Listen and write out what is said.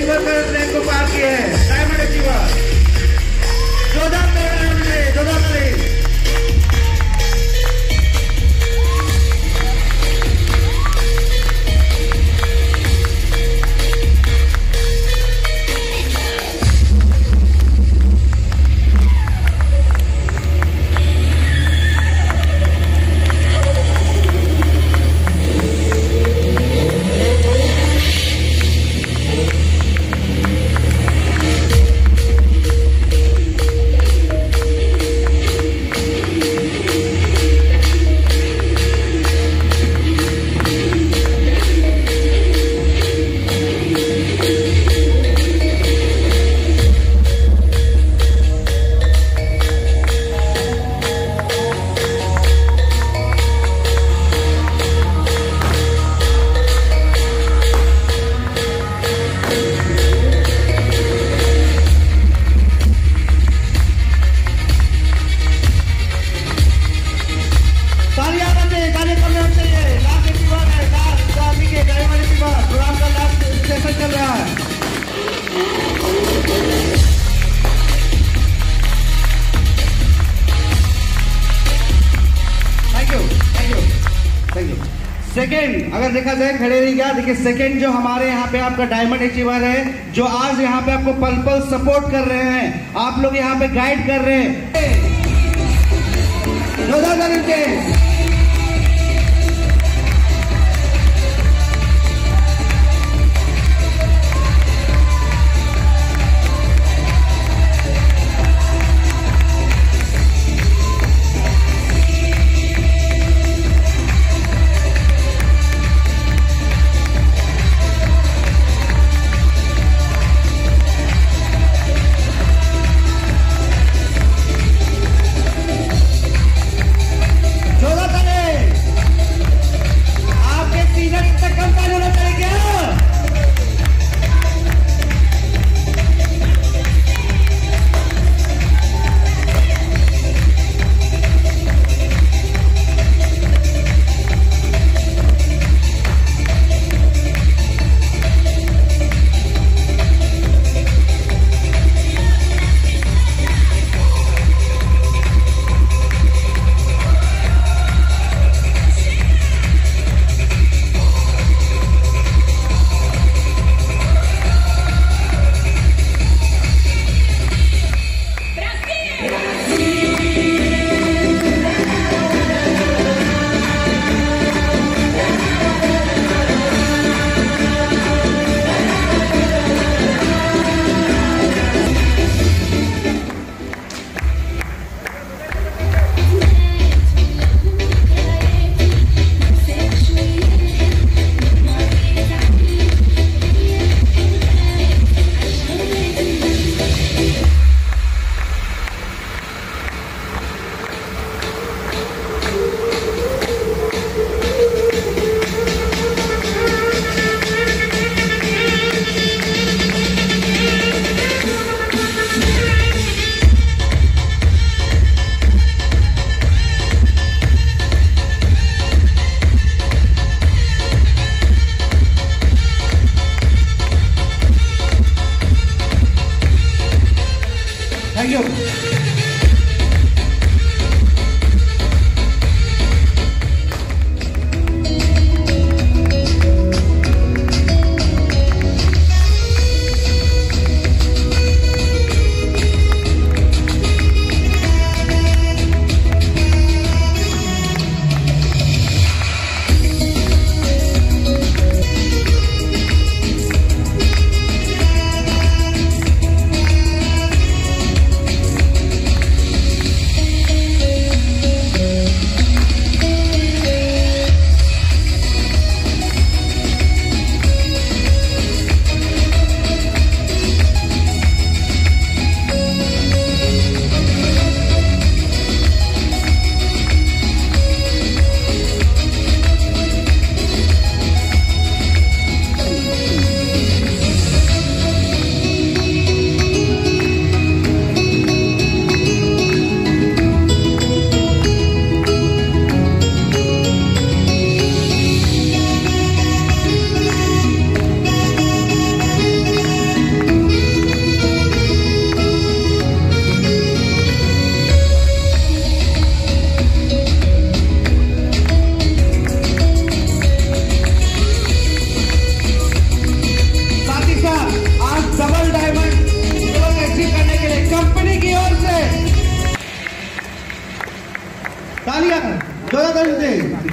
Achiever पर rank को पार हैं। चल रहा है thank you thank you thank you second अगर देखा जाए खड़े रही क्या देखिए सेकेंड जो हमारे यहाँ पे आपका डायमंड अचीवर है जो आज यहाँ पे आपको पल पल सपोर्ट कर रहे हैं आप लोग यहाँ पे गाइड कर रहे हैं verde.